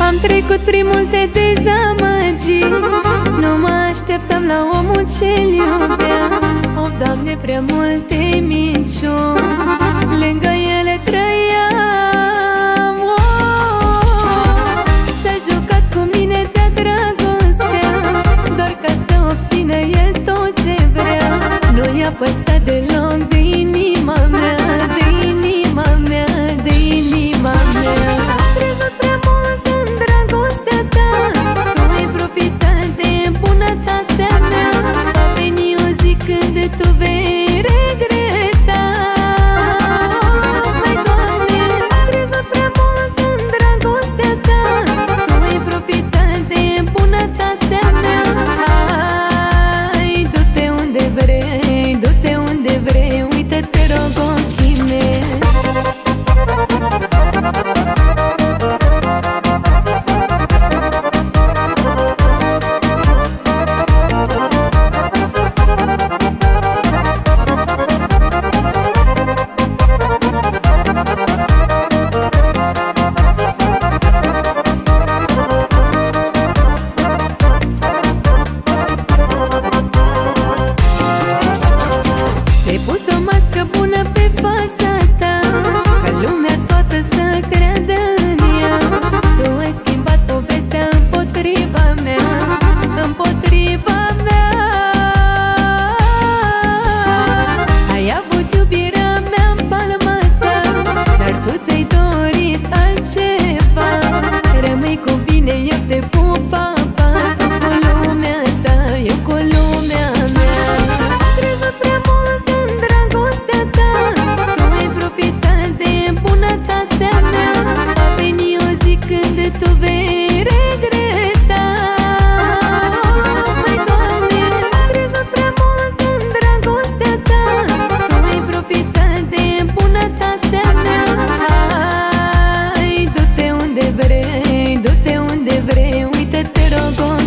Am trecut prin multe dezamăgiri. Nu mă așteptam la omul ce-l iubea. O, Doamne, prea multe minciuni Lângă ele trăiam. Oh, oh, S-a jucat cu mine de dragostea Doar ca să obțină el tot ce vrea. Nu i-a păstat deloc all gone